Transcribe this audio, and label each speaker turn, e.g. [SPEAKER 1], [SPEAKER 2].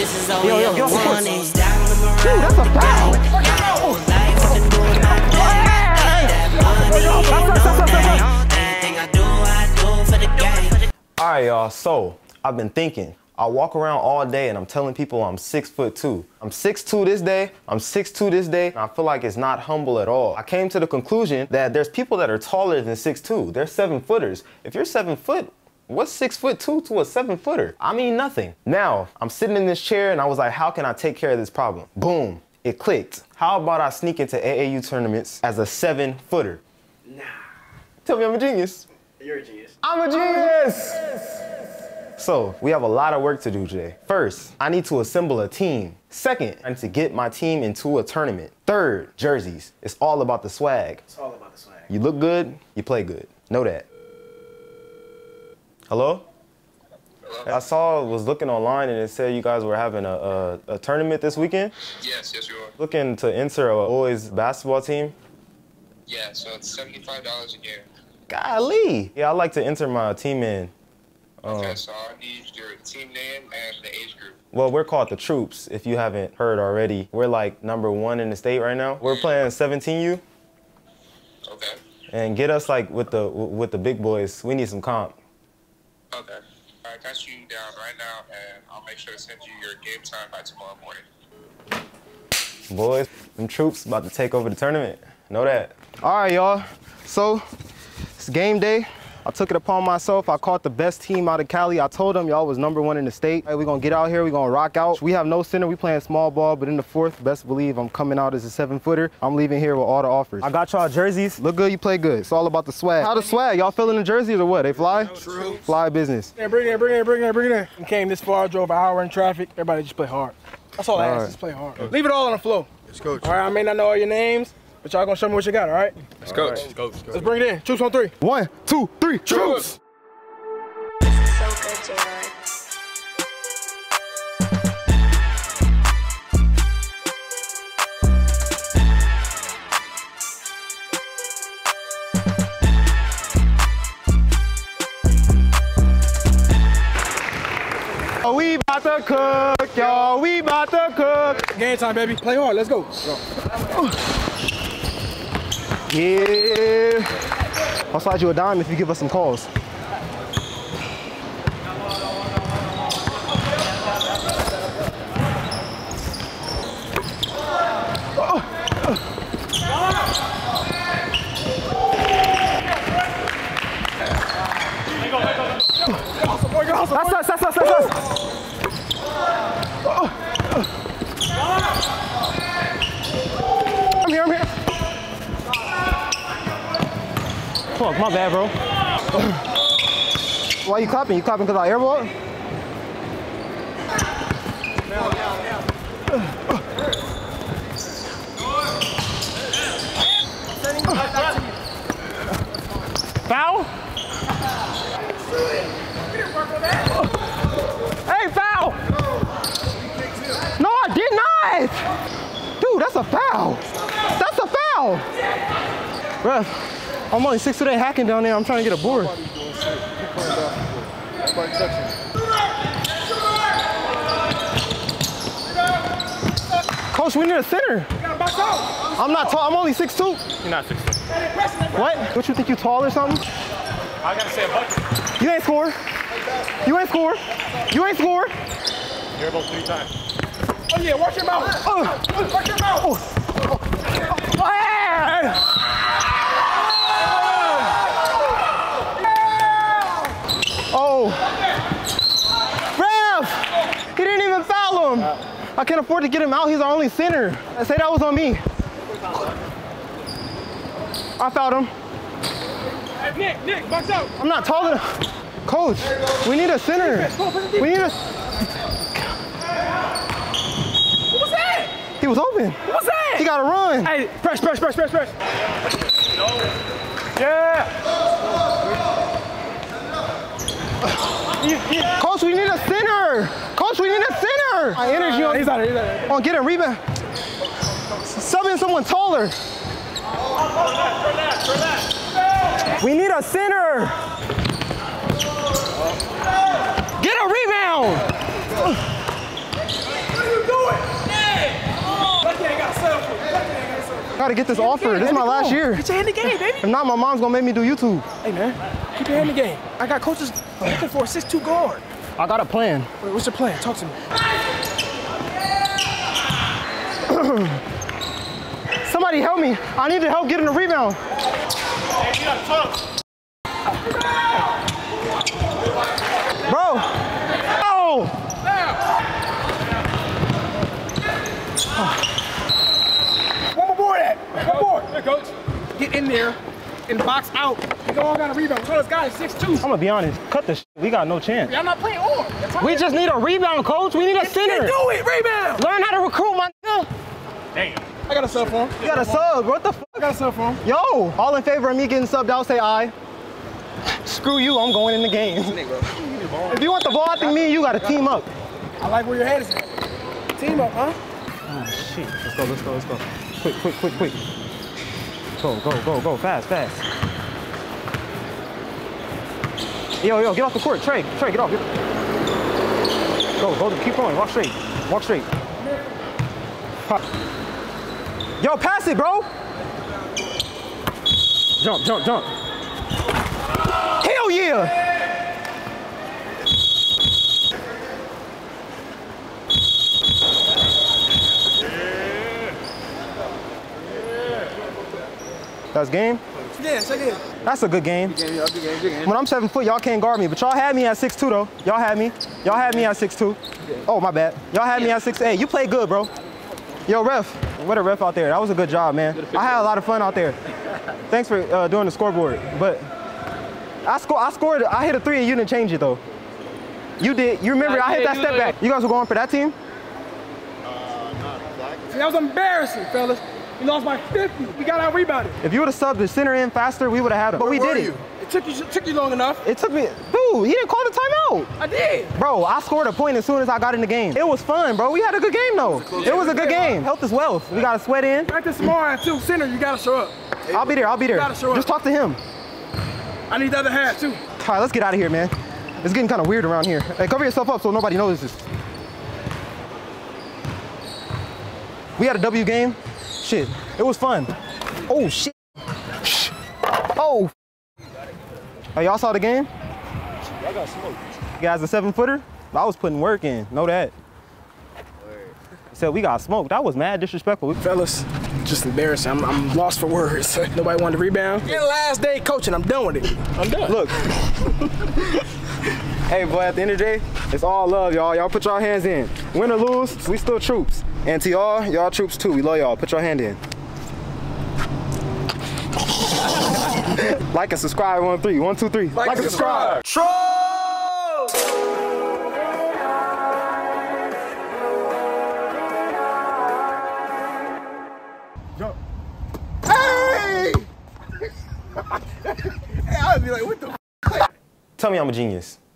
[SPEAKER 1] This is all
[SPEAKER 2] Yo, yo,
[SPEAKER 1] ever
[SPEAKER 2] get off the court.
[SPEAKER 1] wanted. The
[SPEAKER 2] that's a foul.
[SPEAKER 1] I've been doing my thing. That money, anything I do, I do for the game.
[SPEAKER 3] All right, y'all. So I've been thinking. I walk around all day and I'm telling people I'm six foot two. I'm six two this day. I'm six two this day. And I feel like it's not humble at all. I came to the conclusion that there's people that are taller than six two. They're seven footers. If you're seven foot, what's six foot two to a seven footer? I mean nothing. Now I'm sitting in this chair and I was like, how can I take care of this problem? Boom. It clicked. How about I sneak into AAU tournaments as a seven footer? Nah. Tell me I'm a genius.
[SPEAKER 2] You're a genius.
[SPEAKER 3] I'm a genius! So, we have a lot of work to do today. First, I need to assemble a team. Second, I need to get my team into a tournament. Third, jerseys. It's all about the swag.
[SPEAKER 2] It's all about the swag.
[SPEAKER 3] You look good, you play good. Know that. Hello? Hello? I saw, was looking online and it said you guys were having a, a, a tournament this weekend.
[SPEAKER 4] Yes, yes, we are.
[SPEAKER 3] Looking to enter a always basketball team.
[SPEAKER 4] Yeah, so it's seventy-five dollars a game.
[SPEAKER 3] Golly. Yeah, I'd like to enter my team in.
[SPEAKER 4] Um, okay, so I need your team name and the age group.
[SPEAKER 3] Well, we're called the Troops, if you haven't heard already. We're like number one in the state right now. We're playing 17U
[SPEAKER 4] Okay.
[SPEAKER 3] and get us like with the with the big boys. We need some comp.
[SPEAKER 4] Okay. I got you down right now, and I'll make sure to send you your game time by tomorrow morning.
[SPEAKER 3] Boys, them troops about to take over the tournament. Know that. All right, y'all. So it's game day. I took it upon myself. I caught the best team out of Cali. I told them y'all was number one in the state. Hey, we're gonna get out here, we're gonna rock out. We have no center, we playing small ball, but in the fourth, best believe I'm coming out as a seven footer. I'm leaving here with all the offers. I got y'all jerseys. Look good, you play good. It's all about the swag. How the swag? Y'all feeling the jerseys or what? They fly? True. Fly business.
[SPEAKER 2] Yeah, bring it in, bring it in, bring it in, bring it in. We came this far, drove an hour in traffic. Everybody just play hard. That's all I
[SPEAKER 3] All
[SPEAKER 2] ask,
[SPEAKER 3] right.
[SPEAKER 2] just play hard. Leave it all on the floor.
[SPEAKER 5] Let's go.
[SPEAKER 2] All right, I may not know all your names, but y'all gonna show me what you got, all right?
[SPEAKER 4] Let's go.
[SPEAKER 5] Let's go. Let's go.
[SPEAKER 2] Let's bring it in. Troops on three.
[SPEAKER 3] One, two, three, troops!
[SPEAKER 6] So good,
[SPEAKER 3] Oh, we about to cook, y'all. We about to cook.
[SPEAKER 2] Game time, baby. Play hard. Let's go.
[SPEAKER 3] Yeah. I'll slide you a dime if you give us some calls. That's us, that's us, that's us. I'm here, I'm here. Fuck, my bad, bro. Why you clapping? You clapping because I airball? Foul? Hey, foul! No, I did not! Dude, that's a foul! That's a foul! Bruh, I'm only six today hacking down there. I'm trying to get a board. Coach, we need a center. I'm not tall. I'm only 6'2".
[SPEAKER 7] You're not 6
[SPEAKER 3] What? What you think you tall or something?
[SPEAKER 7] I gotta say a bucket.
[SPEAKER 3] You ain't score. You ain't score. You ain't score.
[SPEAKER 7] You're about three times.
[SPEAKER 2] Oh yeah, watch your mouth.
[SPEAKER 3] Oh.
[SPEAKER 2] Watch your mouth.
[SPEAKER 3] Oh. Ref! He didn't him. I can't afford to get him out. He's our only center. I say that was on me. I fouled him.
[SPEAKER 2] Hey, Nick, Nick, box out.
[SPEAKER 3] I'm not tall enough. Coach, we need a center. We need a.
[SPEAKER 2] What was that?
[SPEAKER 3] He was open.
[SPEAKER 2] What was that?
[SPEAKER 3] He got to run.
[SPEAKER 2] Hey, fresh, press, press, press, press, press.
[SPEAKER 3] Coach, we need a center. Coach, we need a center. I energy on.
[SPEAKER 2] He's out of He's out of
[SPEAKER 3] On getting rebound. Subbing someone taller. We need a center. Get a rebound. What are you doing? Gotta get this get offer. This is my last year.
[SPEAKER 2] Get your hand in the game, baby.
[SPEAKER 3] If not, my mom's gonna make me do YouTube.
[SPEAKER 2] Hey man, keep your hand in the game. I got coaches looking for a 6'2 guard.
[SPEAKER 3] I got a plan.
[SPEAKER 2] Wait, what's your plan? Talk to me.
[SPEAKER 3] Somebody help me. I need to help getting a rebound. Bro. Oh.
[SPEAKER 2] One more board at. One more. Here, coach. Get in there and box out. You all got a rebound. Tell this guy is 6'2.
[SPEAKER 3] I'm gonna be honest. Cut this. We got no chance.
[SPEAKER 2] Y'all not playing on.
[SPEAKER 3] We just need a rebound, coach. We need a center.
[SPEAKER 2] do it. Rebound.
[SPEAKER 3] Learn how to recruit, my nigga.
[SPEAKER 2] I got a sub for him.
[SPEAKER 3] You got a sub. What the fuck?
[SPEAKER 2] I got a sub for him.
[SPEAKER 3] Yo, all in favor of me getting subbed out, say aye. Screw you, I'm going in the game. if you want the ball, I think me and you gotta team up.
[SPEAKER 2] I like where your head is at. Team up, huh?
[SPEAKER 3] Oh shit. Let's go, let's go, let's go. Quick, quick, quick, quick. Go, go, go, go, fast, fast. Yo, yo, get off the court. Trey, Trey, get off. Get... Go, go, keep going. Walk straight. Walk straight. Ha. Yo, pass it, bro. Jump, jump, jump. Hell yeah! That's game?
[SPEAKER 2] Yeah, check it.
[SPEAKER 3] That's a good game. When I'm seven foot, y'all can't guard me, but y'all had me at six two though. Y'all had me. Y'all had me at 6'2". Oh, my bad. Y'all had me at 6'8". You played good, bro. Yo, ref. What a ref out there. That was a good job, man. I had a lot of fun out there. Thanks for uh, doing the scoreboard. But I, sco- I scored, I hit a three and you didn't change it, though. You did. You remember, I hit that step back. You guys were going for that team?
[SPEAKER 2] See, that was embarrassing, fellas. We lost by 50. We got out rebounded.
[SPEAKER 3] If you would have subbed the center in faster, we would have had him. But we did
[SPEAKER 2] were
[SPEAKER 3] it.
[SPEAKER 2] you? It took you took you long enough.
[SPEAKER 3] It took me, dude, he didn't call the timeout.
[SPEAKER 2] I did.
[SPEAKER 3] Bro, I scored a point as soon as I got in the game. It was fun, bro. We had a good game, though. It was a good game. Health is wealth. We got to sweat in.
[SPEAKER 2] Practice tomorrow at two. Center, you gotta show up.
[SPEAKER 3] I'll be there. I'll be there.
[SPEAKER 2] gotta show up.
[SPEAKER 3] Just talk to him.
[SPEAKER 2] I need the other half too.
[SPEAKER 3] All right, let's get out of here, man. It's getting kind of weird around here. Hey, cover yourself up so nobody notices. We had a W game. Shit, it was fun. Oh, shit. Oh. Oh, y'all saw the game?
[SPEAKER 7] I got smoked.
[SPEAKER 3] You guys a seven footer? I was putting work in. Know that. Said we got smoked. That was mad disrespectful.
[SPEAKER 2] Fellas, just embarrassing. I'm, I'm lost for words. Nobody wanted to rebound. Yeah, last day coaching. I'm done with it. I'm done.
[SPEAKER 3] Look. hey, boy, at the end of the day, it's all love, y'all. Y'all put y'all hands in. Win or lose, we still troops. And to y'all, y'all troops too. We love y'all. Put your hand in. like and subscribe. One, three. One, two, three.
[SPEAKER 2] Like and subscribe.
[SPEAKER 3] Hey!
[SPEAKER 2] I'd be like, what the?
[SPEAKER 3] Tell me I'm a genius.
[SPEAKER 2] Genius.